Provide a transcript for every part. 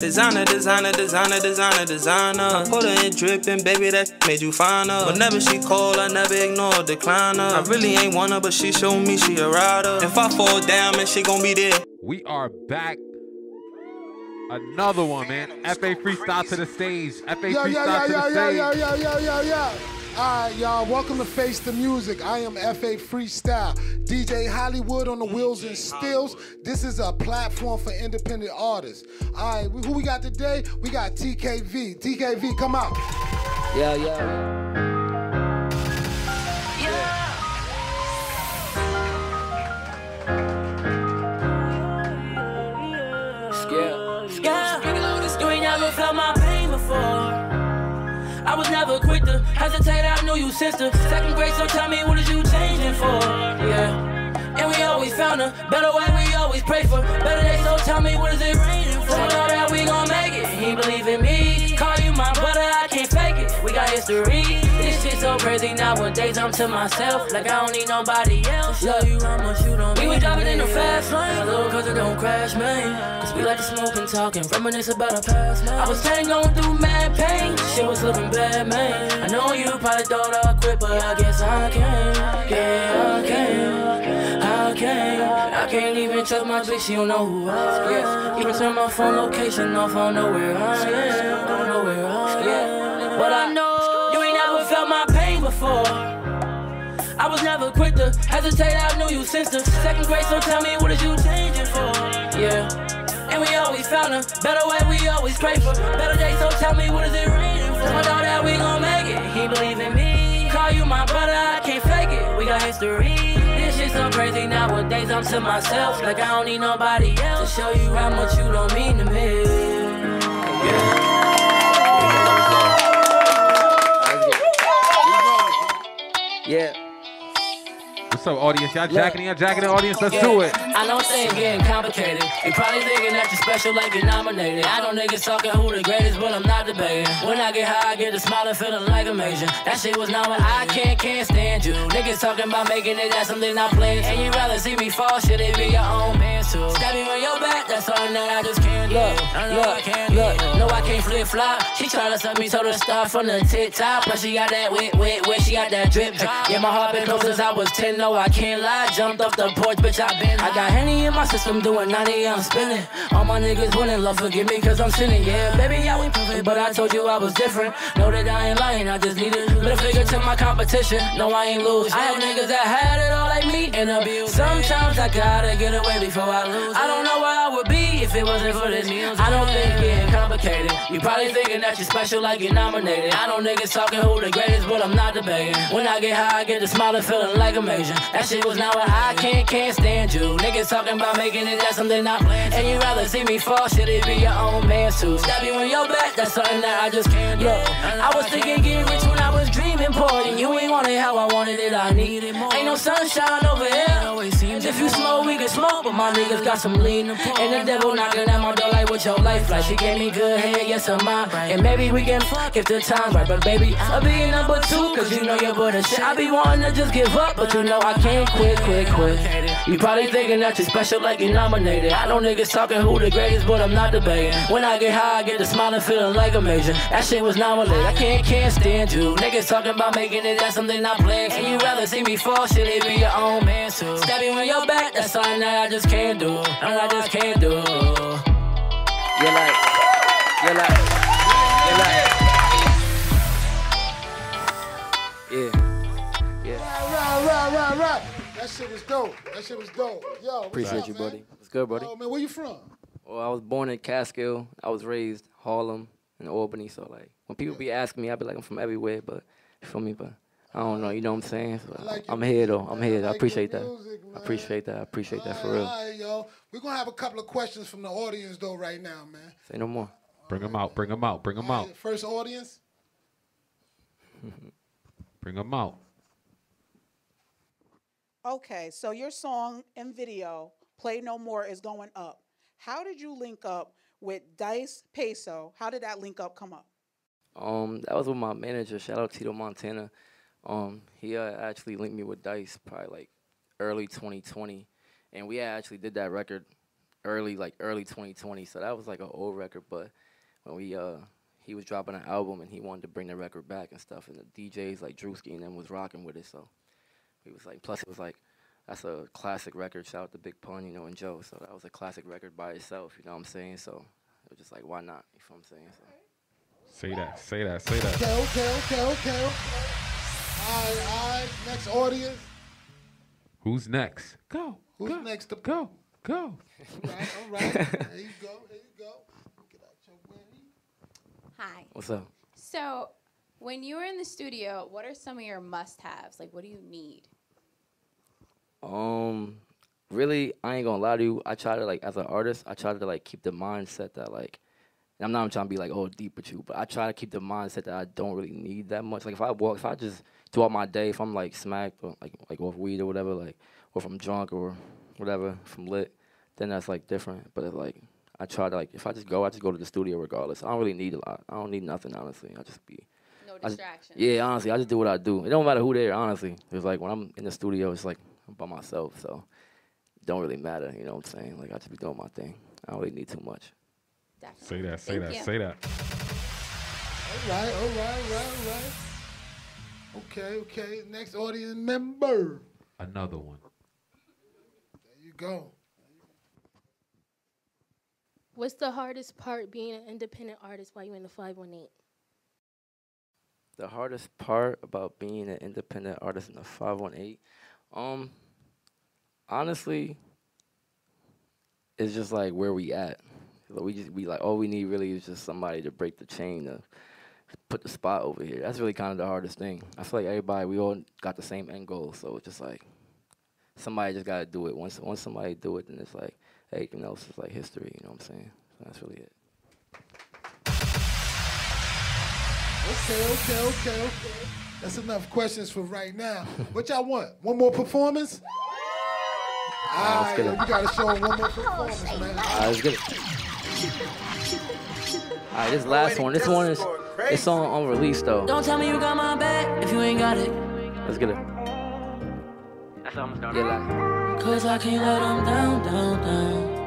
Designer, designer, designer, designer, designer. I put her in dripping, baby, that made you finer. Whenever she call, I never ignore, decline her. I really ain't want her, but she showed me she a rider. If I fall down, man, she gon' be there. We are back. Another one, man. FA freestyle to the stage. FA Yo, freestyle yo, yo, to yo, the yo, stage. All right, y'all. Welcome to Face the Music. I am FA Freestyle. DJ Hollywood on the wheels and stills. This is a platform for independent artists. All right, who we got today? We got TKV. TKV, come out. Yeah, yeah. Scare. Yeah, you ain't never felt my pain before. I was never quick to hesitate, I knew you the second grade, so tell me what did you changing for? Yeah. And we always found a better way, we always pray for better days, so tell me what is it raining for? Know that we gon' make it, he believe in me. Call you my brother, I can't fake it, we got history. This shit so crazy nowadays, I'm to myself, like I don't need nobody else. Show you how much you don't We was driving in the fast lane, little cause it don't crash, man. Cause we like to smoke and talk and reminisce about our past, man. I was 10 going through mad pain, shit was looking bad, man. I know you probably thought I'd quit, but I guess I can. Yeah, I can. I can. I can't even trust my bitch, she don't know who I am. Even turn my phone location off, I don't know where I am. I Don't know where I am. But I know before. I was never quick to hesitate, I knew you since the second grade, so tell me what is you changing for? Yeah. And we always found a better way, we always pray for better days, so tell me what is it raining for? I know that we gon' make it, he believe in me. Call you my brother, I can't fake it, we got history. This shit so crazy nowadays, I'm to myself, like I don't need nobody else to show you how much you don't mean to me. Yeah. What's up, audience? Y'all jacking in, y'all jacking in, audience. Let's do it. I know things getting complicated. You probably thinking that you're special like you're nominated. I know niggas talking who the greatest, but I'm not debating. When I get high, I get a smile and feeling like amazing. That shit was not what I can't, can't stand you. Niggas talking about making it, that's something I play. And you rather see me fall, shit, it be your own man too. Stab you in your back, that's something that I just can't do. Look, I know I look, can't look. do. No, I can't flip flop. She tryna suck me, so to start from the tip top. Plus she got that wet, wet, wet. She got that drip, drip. Yeah, my heart been close since I was 10. No, I can't lie. Jumped off the porch, bitch, I been. I got Henny in my system doing 90, I'm spinning. All my niggas winning, love forgive me, cause I'm sinning. Yeah, baby, yeah, we perfect, but I told you I was different. Know that I ain't lying, I just needed a figure to my competition. No, I ain't lose. I have niggas that had it all like me and abuse. Sometimes I gotta get away before I lose. I don't know where I would be if it wasn't for this. I don't think getting complicated. You probably thinking that you're special like you're nominated. I know niggas talking who the greatest, but I'm not debating. When I get high, I get the smile and feeling like amazing. That shit was not what I can't, can't stand you. Niggas talking about making it, that's something I plan. And you rather see me fall, shit, it be your own man too. Stab you in your back, that's something that I just can't do. I was thinking getting rich when I was dreaming poor. And you ain't want it how I wanted it, I need it more. Ain't no sunshine over here. If you smoke, we can smoke, but my niggas got some lean. And the devil knocking at my door like, what your life like? She gave me good head, yes, I'm mine. And maybe we can fuck if the time's right. But baby, I'll be number two, cause you know you're shit. I be wanting to just give up, but you know I can't quit, quit, quit. You probably thinking that you're special like you're nominated. I know niggas talking who the greatest, but I'm not debating. When I get high, I get a smile and feeling like a major. That shit was nominated. I can't, can't stand you. Niggas talking about making it, that's something I plan. And you rather see me fall, shit, it be your own man too. Stab you in your back, that's something that I just can't do. And I just can't do. You're like, you're like, you're like. Yeah, yeah. Right, right, right, right. That shit was dope. That shit was dope. Yo, what's Appreciate up, you, man? buddy. What's good, buddy? Oh, man, where you from? Well, I was born in Catskill. I was raised Harlem and Albany. So like, when people be asking me, I be like, I'm from everywhere, but you feel me? But I don't know. You know what I'm saying? So, I like your I'm here though. I'm man. here. I I appreciate your that. music, I appreciate that. I appreciate that for All real. right, yo. We're gonna have a couple of questions from the audience though right now, man. Say no more. Bring them out. Bring them out. Bring them out. right, First audience. Bring them out. Okay, so your song and video, Play No More, is going up. How did you link up with Dice Peso? How did that link up come up? Um, that was with my manager. Shout out Tito Montana. Um, he uh, actually linked me with Dice probably like early 2020, and we actually did that record early like early 2020. So that was like an old record, but when we uh he was dropping an album and he wanted to bring the record back and stuff, and the DJs like Drewski and them was rocking with it. So he was like, plus it was like that's a classic record. Shout out to Big Pun, you know, and Joe. So that was a classic record by itself. You know what I'm saying? So it was just like, why not? You know what I'm saying? So. Say that. Say that. Say that. Okay, okay, okay, okay, okay. All right, all right. Next audience. Who's next? Go. Who's go, next to Go. Go. All right, all right. There you go. There you go. Get out your way. Hi. What's up? So, when you were in the studio, what are some of your must-haves? Like, what do you need? Um, really, I ain't gonna lie to you. I try to like as an artist, I try to like keep the mindset that like, and I'm not trying to be like oh deep with you, but I try to keep the mindset that I don't really need that much. Like if I walk, if I just throughout my day, if I'm like smacked or like like off weed or whatever, like or if I'm drunk or whatever, if I'm lit, then that's like different. But it's like I try to like if I just go, I just go to the studio regardless. I don't really need a lot. I don't need nothing honestly. I just be No I just- distraction. yeah, honestly, I just do what I do. It don't matter who there, honestly. It's like when I'm in the studio, it's like I'm by myself, so it don't really matter. You know what I'm saying? Like I just be doing my thing. I don't really need too much. Definitely. Say that. Say Thank that. you. Say that. All right, all right, all right, all right. Okay, okay. Next audience member. Another one. There you go. What's the hardest part being an independent artist while you're in the 518? The hardest part about being an independent artist in the 518, um, honestly, it's just like where we at. We just we like all we need really is just somebody to break the chain to put the spot over here. That's really kind of the hardest thing. I feel like everybody we all got the same end goal, so it's just like somebody just gotta do it. Once once somebody do it, then it's like everything else is like history. You know what I'm saying? So that's really it. Okay, okay, okay, okay. That's enough questions for right now. What y'all want? One more performance? All let's right, yo, you gotta show one more performance, man. All right, let's get it. All right, this last one. This one is it's on on release though. Don't tell me you got my back if you ain't got it. Let's get it. That's almost done. Yeah, like, Cause I can't let them down, down, down.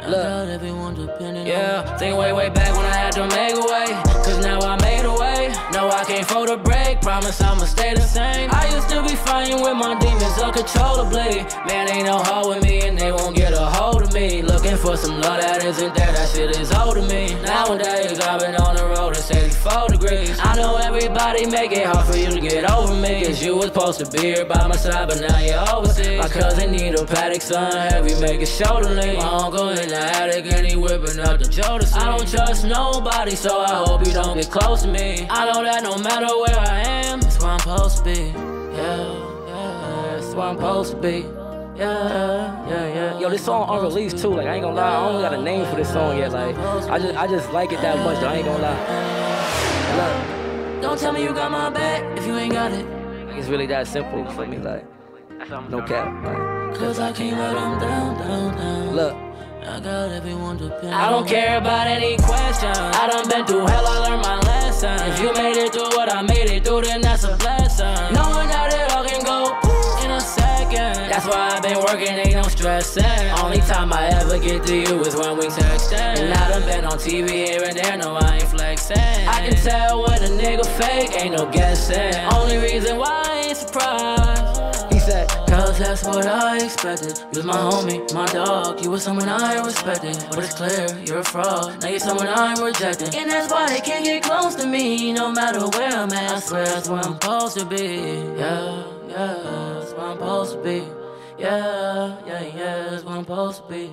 I Look. got everyone depending Yeah, on Think way, way back when I had to make a way. Cause now I made a way. No, I can't fold a break. Promise I'ma stay the same. I used to be fighting with my demons uncontrollably. Man, ain't no hold with me and they won't get a hold of me. Looking for some love that isn't there. That shit is old to me. Nowadays, I've been on the road, it's 84 degrees. I know everybody make it hard for you to get over me. Cause you was supposed to be here by my side, but now you're overseas. My cousin need a paddock, son heavy, make it shoulder lean. My uncle in the attic and he whipping up the Jodeci. I don't trust nobody, so I hope you don't get close to me. I know that no matter where I am, it's where I'm supposed to be. Yeah, yeah, it's where I'm supposed to be. Yeah, yeah, yeah. yo, this song unreleased too. Like, I ain't gonna lie, I don't got a name for this song yet. Like, I just I just like it that much. Though. I ain't gonna lie. Look, Don't tell me you got my back if you ain't got it. like, it's really that simple for me. Like, no cap. Like, Cause I can't let them down, down, down. look. I got everyone depending I don't care about any questions. I done been through hell, I learned my lesson. If you made it through what I made it through, then that's a blessing. Knowing working, ain't no stressing. Only time I ever get to you is when we texting. And I done been on TV here and there, no, I ain't flexing. I can tell when a nigga fake, ain't no guessing. Only reason why I ain't surprised. He said, Cause that's what I expected. You was my homie, my dog. You was someone I respected. But it's clear, you're a fraud. Now you're someone I'm rejecting. And that's why they can't get close to me. No matter where I'm at, I swear that's where I'm supposed to be. Yeah, yeah, that's where I'm supposed to be. Yeah, yeah, yeah, that's where I'm supposed to be.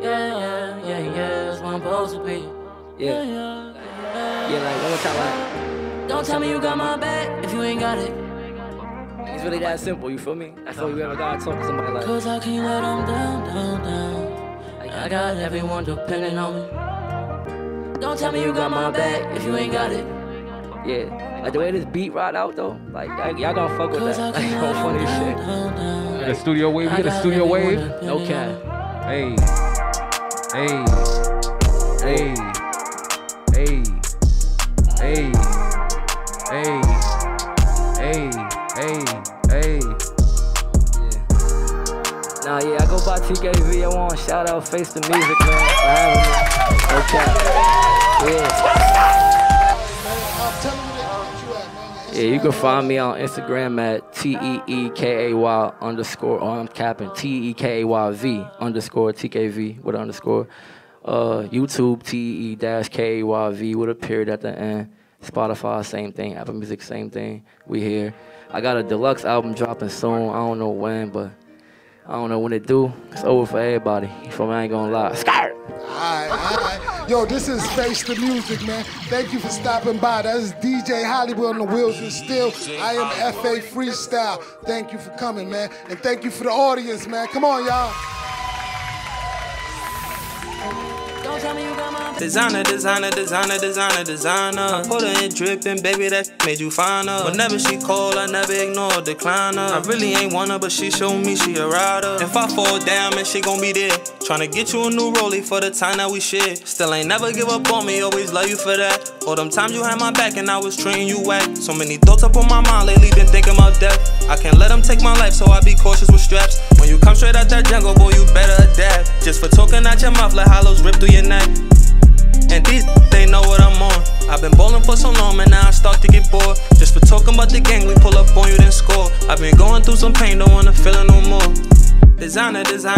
Yeah, yeah, yeah, yeah, that's where I'm supposed to be. yeah, yeah, yeah. Like, one more time. Like, Don't tell me you got my back if you ain't got it. it's really that simple. You feel me? That's all you ever gotta talk to somebody like. Cause I can't let them down, down, down. I got everyone depending on me. Don't tell me you got my back if you ain't got it. Yeah, like the way this beat ride out though. Like, y'all, y'all gonna fuck with that. Like, can't no funny shit. Get a studio wave. We get a studio wave. depending No cap. Hey. Hey. Hey. Hey. Hey. Hey. Hey. Hey. Hey. Nah, yeah, I go by TKV. I want to shout out Face the Music, man, for having me. No cap. Yeah. You can find me on Instagram at T E E K A Y underscore, or I'm capping T E K A Y V underscore TKV with an underscore. Uh, YouTube T E dash K A Y V with a period at the end. Spotify, same thing. Apple Music, same thing. We here. I got a deluxe album dropping soon. I don't know when, but I don't know when it do. It's over for everybody. From I ain't gonna lie. Skirt. Alright, alright. Yo, this is Face the Music, man. Thank you for stopping by. That is DJ Hollywood on the wheels and still. I am FA Freestyle. Thank you for coming, man. And thank you for the audience, man. Come on, y'all. Designer, designer, designer, designer, designer. Put her in dripping, baby, that made you finer. Whenever she call, I never ignore, decline her. I really ain't want her, but she showed me she a rider. If I fall down, man, she gon' be there. Tryna get you a new rollie for the time that we share. Still ain't never give up on me, always love you for that. All them times you had my back and I was treating you whack. So many thoughts up on my mind lately, been thinking about death. I can't let them take my life, so I be cautious with straps. When you come straight out that jungle, boy, you better adapt. Just for talking out your mouth, let hollows rip through your neck. And these they know what I'm on. I've been bowling for so long, man, now I start to get bored. Just for talking about the gang, we pull up on you, then score. I've been going through some pain, don't wanna feel it no more. Designer, designer.